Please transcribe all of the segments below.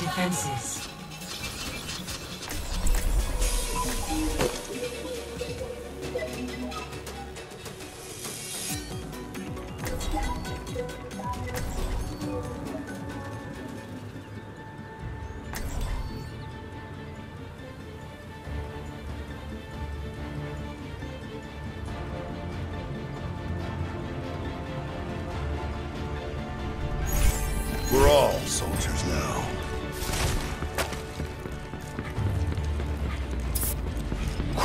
defenses. We're all soldiers now.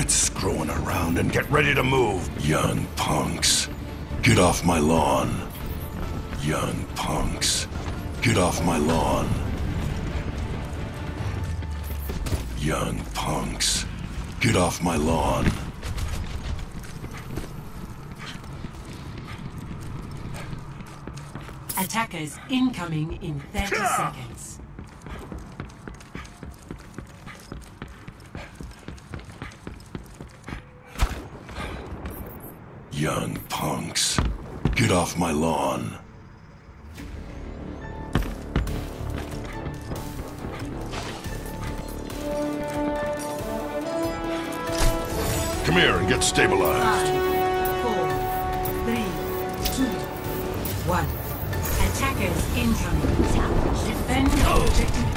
Quit screwing around and get ready to move, young punks. Get off my lawn. Young punks. Get off my lawn. Young punks. Get off my lawn. Attackers incoming in 30 seconds. Young punks. Get off my lawn. Come here and get stabilized. Five, four, three, two, one. Attackers incoming. Defend objective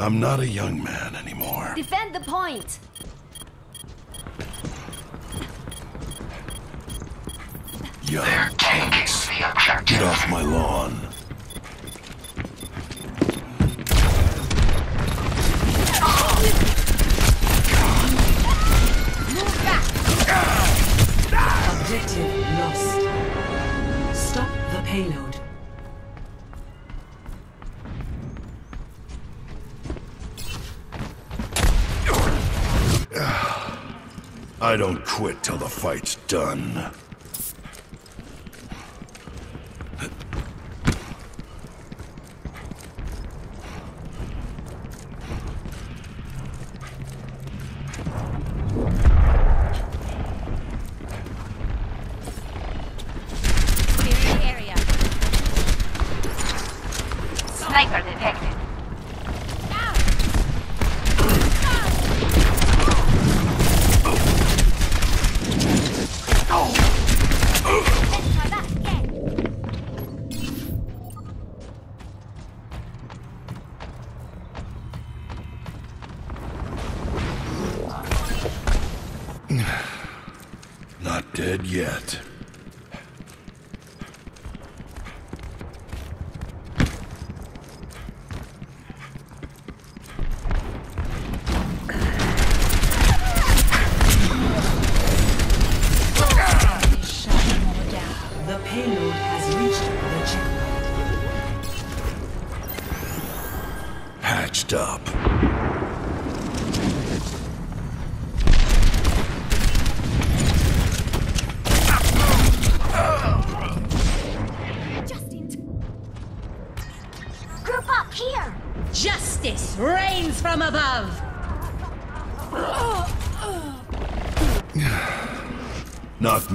I'm not a young man anymore. Defend the point. Young punks. Get off my lawn. I don't quit till the fight's done.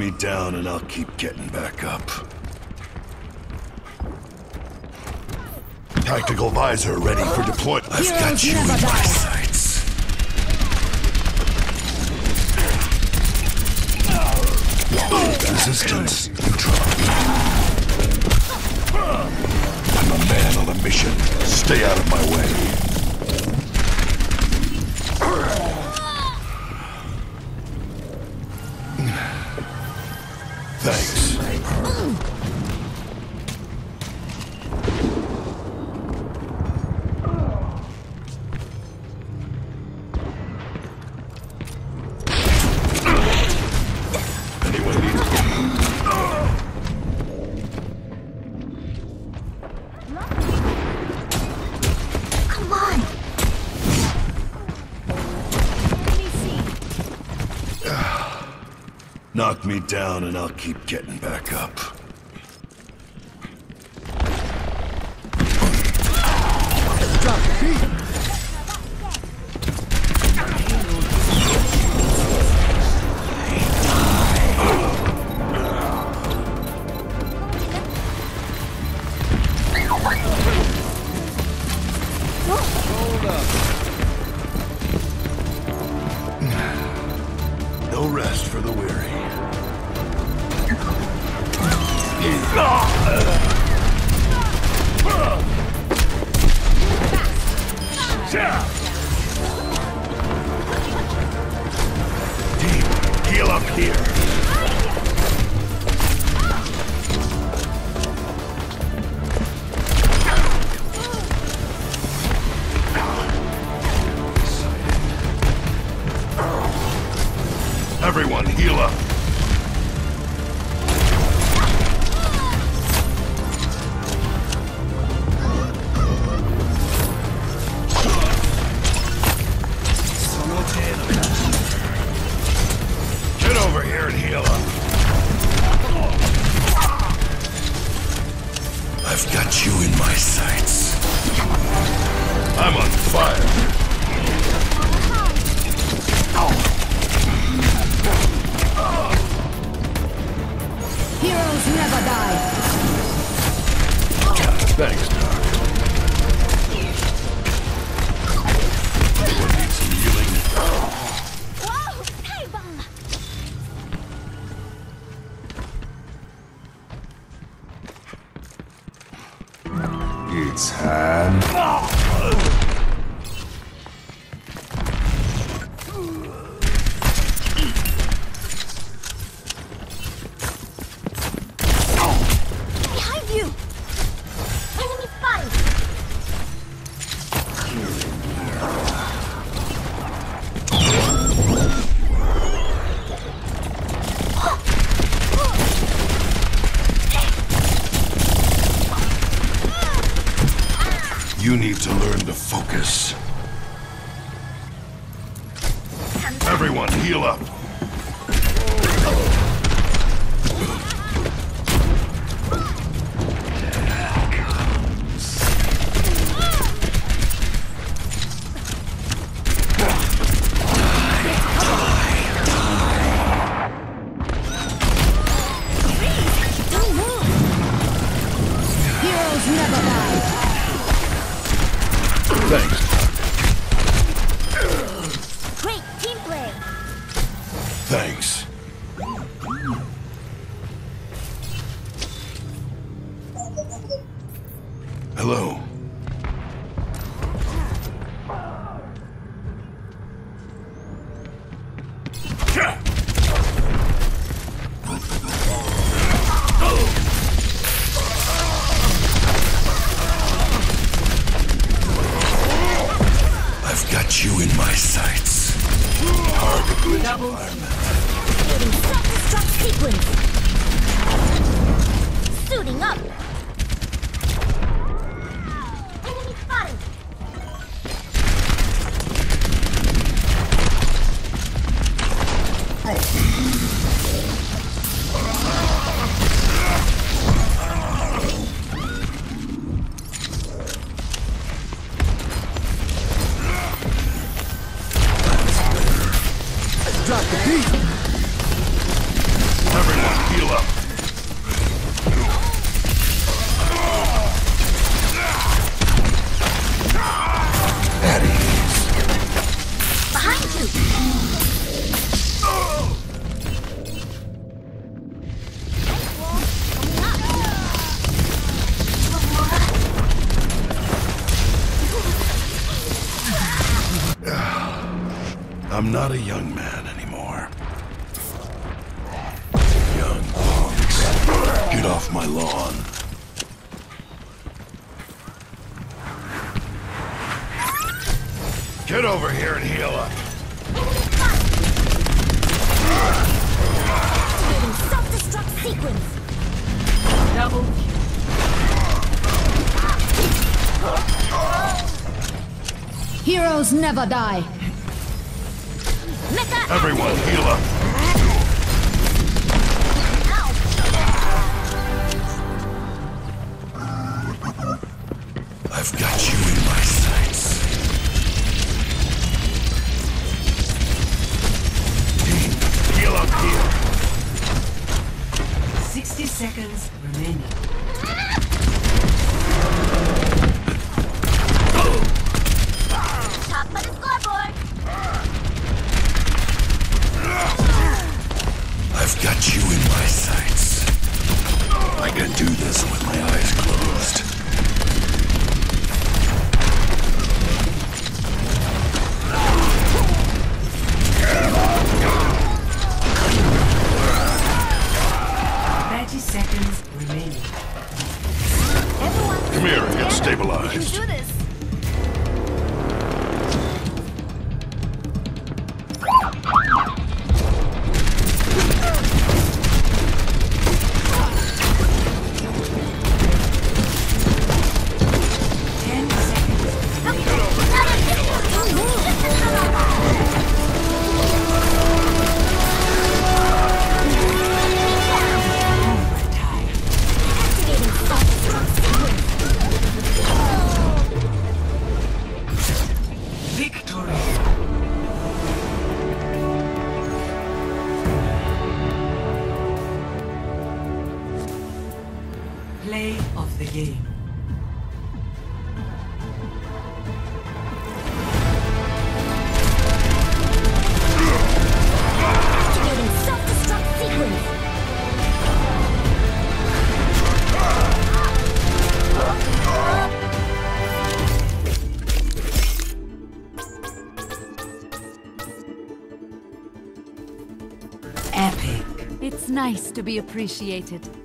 Me down and I'll keep getting back up. Tactical visor ready for deployment. I've got you in my sights. Resistance neutral. I'm a man on a mission. Stay out of my way. Thanks. Knock me down and I'll keep getting back up. Everyone, heal up! It's time. Great team play. Thanks. Devotion. I'm not a young man anymore. Young punks, get off my lawn. Get over here and heal up. Self-destruct sequence. Double. Heroes never die. Everyone, heal up. I've got you in my sights. Heal up here. 60 seconds remaining. nice to be appreciated.